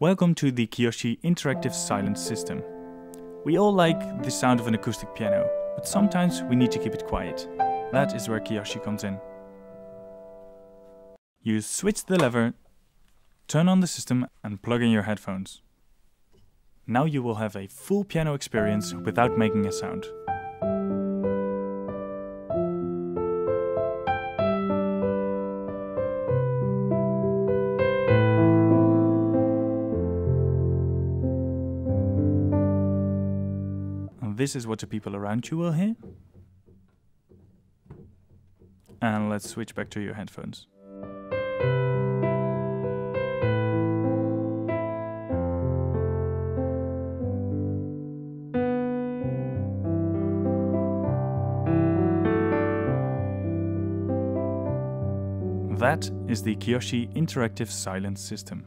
Welcome to the Kioshi Interactive Silence System. We all like the sound of an acoustic piano, but sometimes we need to keep it quiet. That is where Kioshi comes in. You switch the lever, turn on the system and plug in your headphones. Now you will have a full piano experience without making a sound. This is what the people around you will hear. And let's switch back to your headphones. That is the Kioshi Interactive Silence System.